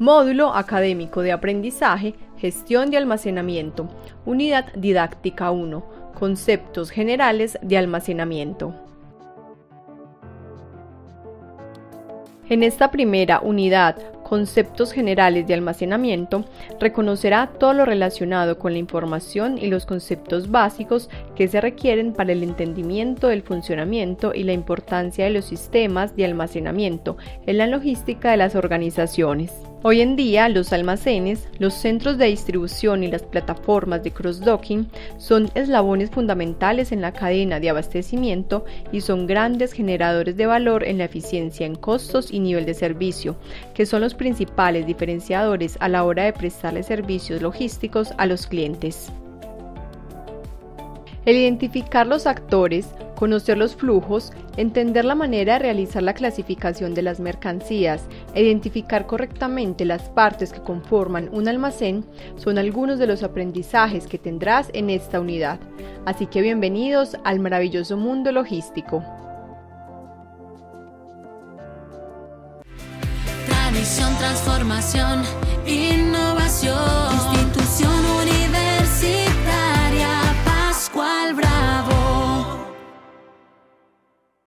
Módulo Académico de Aprendizaje, Gestión de Almacenamiento, Unidad Didáctica 1, Conceptos Generales de Almacenamiento. En esta primera unidad, Conceptos Generales de Almacenamiento, reconocerá todo lo relacionado con la información y los conceptos básicos que se requieren para el entendimiento del funcionamiento y la importancia de los sistemas de almacenamiento en la logística de las organizaciones. Hoy en día, los almacenes, los centros de distribución y las plataformas de cross-docking son eslabones fundamentales en la cadena de abastecimiento y son grandes generadores de valor en la eficiencia en costos y nivel de servicio, que son los principales diferenciadores a la hora de prestarle servicios logísticos a los clientes. El identificar los actores, conocer los flujos, entender la manera de realizar la clasificación de las mercancías e identificar correctamente las partes que conforman un almacén son algunos de los aprendizajes que tendrás en esta unidad. Así que bienvenidos al maravilloso mundo logístico. Tradición, transformación